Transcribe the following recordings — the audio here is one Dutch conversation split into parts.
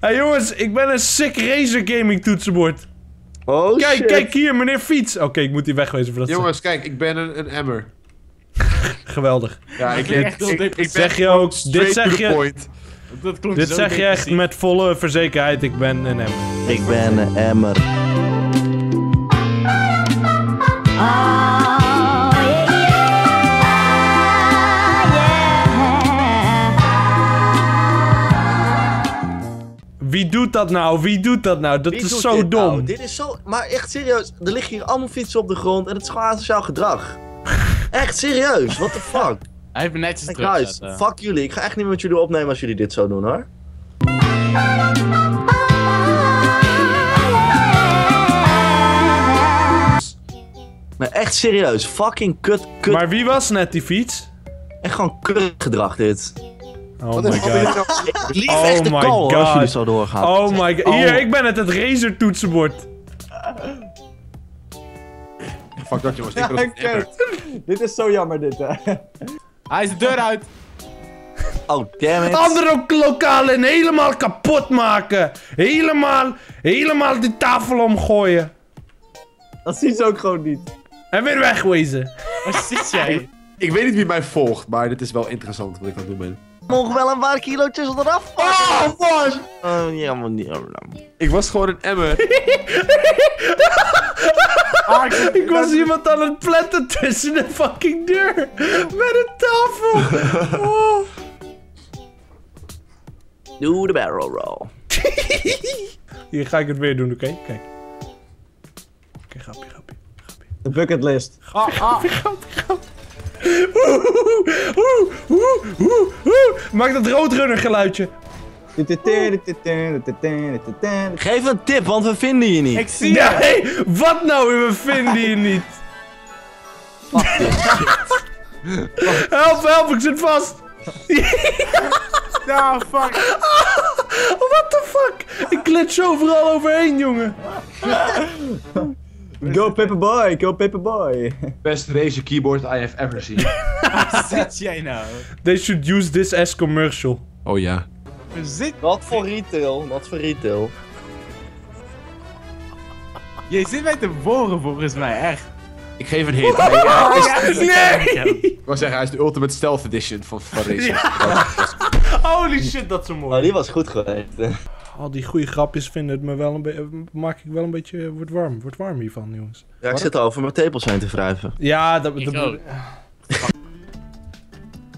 hey, jongens, ik ben een sick Razer Gaming toetsenbord. Oh Kijk, shit. kijk hier, meneer Fiets. Oké, ik moet die wegwezen voor dat Jongens, kijk, ik ben een, een emmer. Geweldig. Ja, ik, ik, ben Zeg je ook- dit zeg je- point. Dat Dit zo zeg je echt met volle verzekerheid. Ik ben een emmer. Ik ben een emmer. Wie dat nou? Wie doet dat nou? Dat Wie is zo dit dom. nou? Dit is zo... Maar echt serieus, er liggen hier allemaal fietsen op de grond en het is gewoon asociaal gedrag. echt serieus, what the fuck? Hij heeft me netjes Hey, guys, fuck jullie. Ik ga echt niet meer met jullie opnemen als jullie dit zo doen hoor. Maar echt serieus, fucking kut, kut. Maar wie was net die fiets? Echt gewoon kut gedrag dit. Oh Wat my god. lief Oh echt de my hoor, als God. jullie zo doorgaan. Oh my god. Oh. Hier, ik ben het, het Razer toetsenbord. Fuck dat jongens, ik ben emmer. Dit is zo jammer, dit, hè. Hij is de deur uit. Oh, damn it. Andere lokalen helemaal kapot maken. Helemaal, helemaal die tafel omgooien. Dat ziet ze ook gewoon niet. En weer wegwezen. Waar zit jij? Ik weet niet wie mij volgt, maar dit is wel interessant wat ik aan het doen ben. Mogen wel een paar kilootjes eraf. Oh, boys! Oh, ja, maar niet. Ik was gewoon een emmer. Ah, ik was iemand aan het pletten tussen de fucking deur. Met een tafel. Oh. Doe de barrel roll. Hier ga ik het weer doen, oké? Kijk. Oké, grapje, grapje. grapje. De bucketlist. Ah, ah. Oeh. Maak dat roodrunner geluidje. Geef een tip, want we vinden je niet. Ik zie je. Nee, wat nou? We vinden je niet. Help, help, ik zit vast. Nou, fuck. What the fuck? Ik glitch overal overheen, jongen. Go Paperboy, go Paperboy. Best Razer keyboard I have ever seen. Waar zit jij nou? They should use this as commercial. Oh ja. Zit... Wat voor retail, wat voor retail. Je zit mij te boren volgens mij, echt. Ik geef een hint. Hij, hij is- Nee! ik wou zeggen, hij is de Ultimate Stealth Edition van, van Razer. Holy shit, dat is zo mooi. die was goed geweest. Al die goede grapjes vinden het me wel een beetje... Maak ik wel een beetje... Wordt warm. Wordt warm hiervan, jongens. Ja, ik zit al over mijn tepels heen te wrijven. Ja, dat... Ik dat- ook.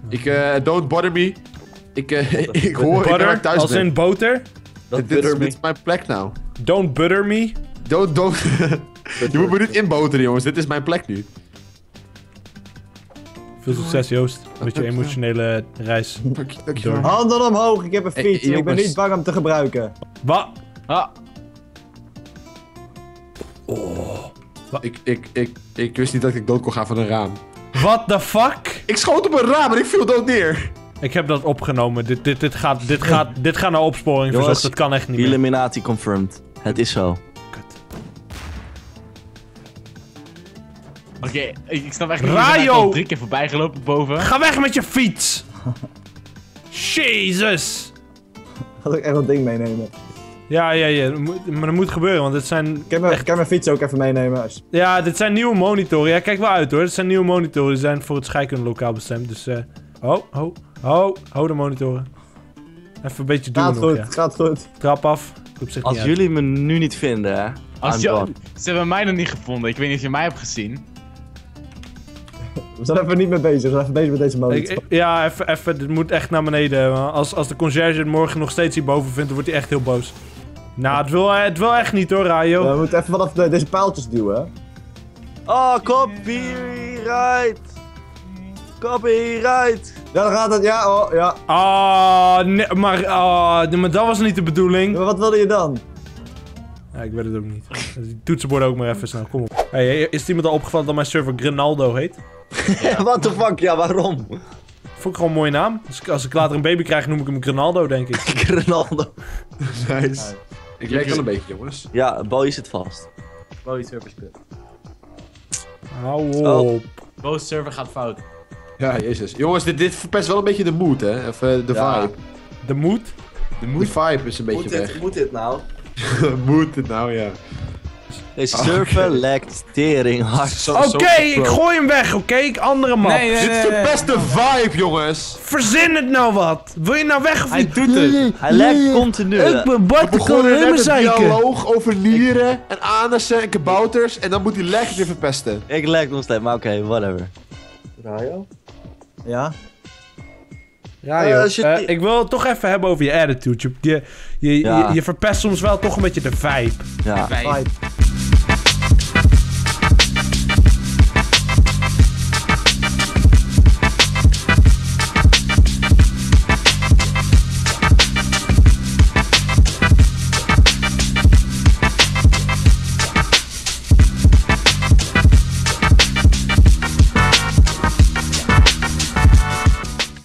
Ik, eh, don't bother me. Ik, eh, ik hoor, ik waar thuis als ben. in boter. Dat dit, is mijn plek nou. Don't butter me. Don't, don't. Je moet me niet inboteren, jongens. Dit is mijn plek nu. Veel succes, Joost. Met je emotionele reis. Handen omhoog, ik heb een fiets en ik ben niet bang om te gebruiken. Wat? Ah, Ik, ik, ik, ik wist niet dat ik dood kon gaan van een raam. What the fuck? Ik schoot op een raam en ik viel dood neer. Ik heb dat opgenomen. Dit, dit, dit, gaat, dit, gaat, dit gaat naar opsporing Jongens, verzocht. Dat kan echt niet meer. Illuminati confirmed. Het is zo. Oké. Ik ik snap echt niet. Rayo! Ik drie keer voorbij gelopen boven. Ga weg met je fiets! Jezus! Had ik echt dat ding meenemen. Ja, ja, ja. Maar dat moet gebeuren, want dit zijn... Kan mijn, kan mijn fiets ook even meenemen? als- Ja, dit zijn nieuwe monitoren. Ja, kijk wel uit hoor. Dit zijn nieuwe monitoren. Die zijn voor het scheikundelokaal bestemd. Dus, eh... Oh, oh, oh. Oh, de monitoren. Even een beetje doen Gaat nog, goed, ja. gaat goed. Trap af. Ik Als uit. jullie me nu niet vinden, hè. Als je, ze hebben mij nog niet gevonden. Ik weet niet of je mij hebt gezien. We zijn even niet mee bezig, we zijn even bezig met deze monitor. ik- ja, even, even. Dit moet echt naar beneden. Als, als de conciërge het morgen nog steeds hierboven vindt, dan wordt hij echt heel boos. Nou, het wil, het wil echt niet hoor, Rayo. we moeten even vanaf de- deze pijltjes duwen, hè. Oh, copyright! Copyright! Ja, dan gaat het, ja, oh, ja. Ah, nee, maar, ah, maar dat was niet de bedoeling. Maar wat wilde je dan? Ja, ik weet het ook niet. Die toetsenborden ook maar even snel, kom op. Hey, is het iemand al opgevallen dat mijn server Grinaldo heet? What the fuck, ja, waarom? Vond ik gewoon een mooie naam. Als ik, als ik later een baby krijg, noem ik hem Grinaldo, denk ik. Ronaldo. Nice. Ik lijk wel een beetje, jongens. Ja, Boy zit vast. Boos server split. Hou Oh. op. Boos server gaat fout. Ja, jezus. Jongens, dit, dit verpest wel een beetje de mood, hè? Of eh, de Ja. vibe. De moed? De vibe is een beetje Moet weg. dit, moet dit nou? Moet het nou, ja. Deze server lekt tering hard. Zo- Oké, ik gooi hem weg, oké? Ik Andere map. Nee, nee, Dit is de beste vibe, jongens. Verzin het nou wat. Wil je nou weg of Hij niet? doet het. Hij lekt continu. Ik ben Bart, We ik kan begonnen helemaal net een zeiken. dialoog over nieren en anussen en kabouters. En dan moet hij lekker weer verpesten. Ik lek nog steeds, maar oké, whatever. Ja? Ja Eh, joh, je Eh, ik wil het toch even hebben over je attitude. Je, je, je, Ja. je, je verpest soms wel toch een beetje de vibe. Ja. Vijf. Vibe.